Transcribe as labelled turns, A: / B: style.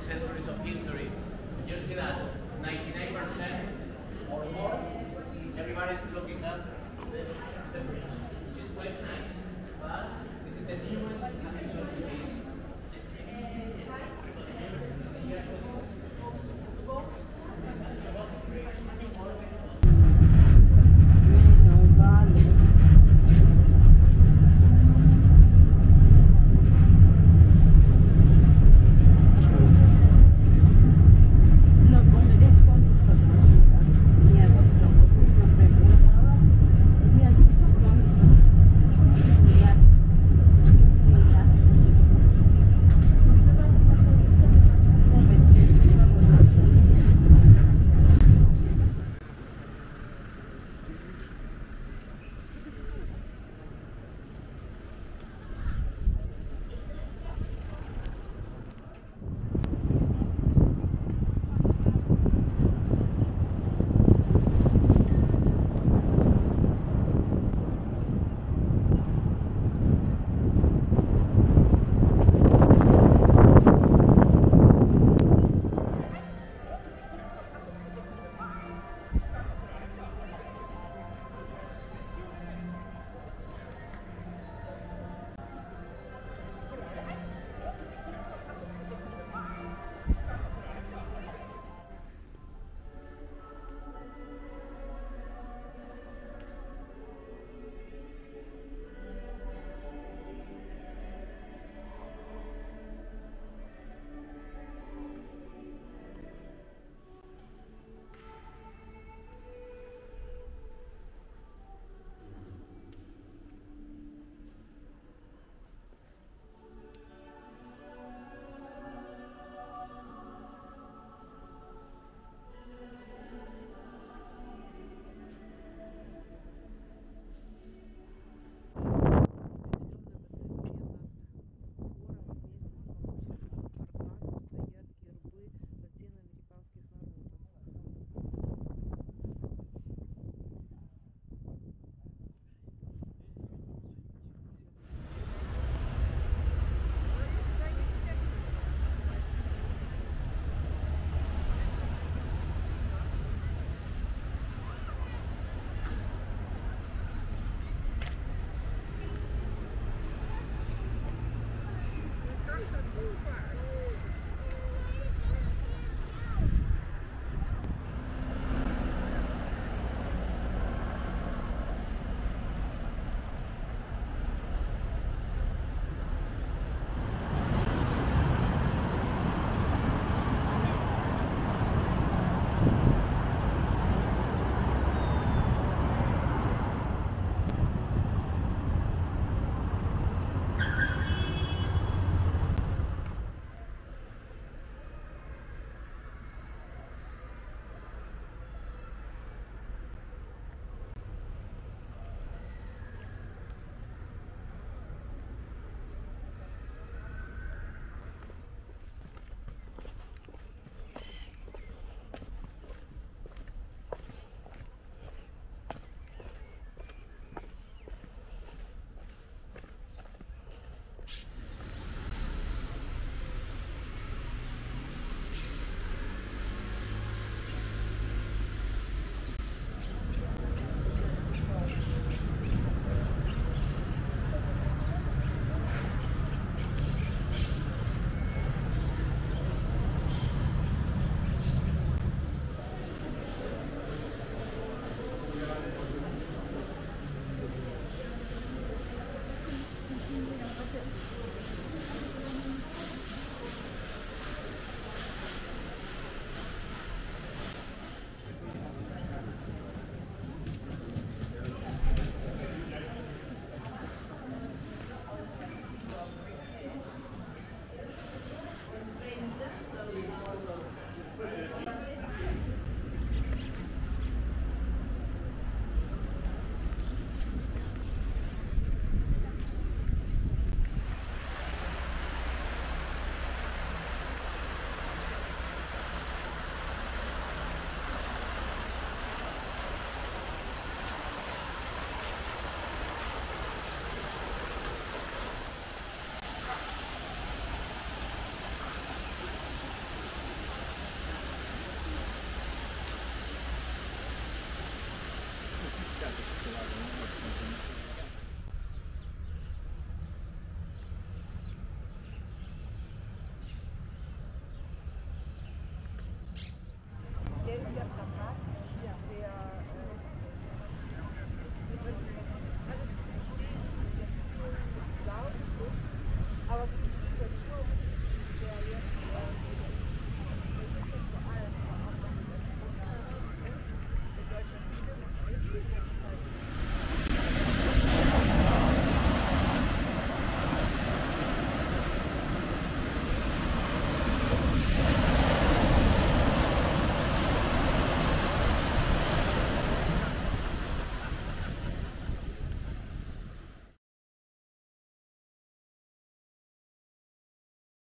A: centuries of history. You see that 99% or more, everybody's looking at the, the bridge, which is quite nice. But this is the newest dimension space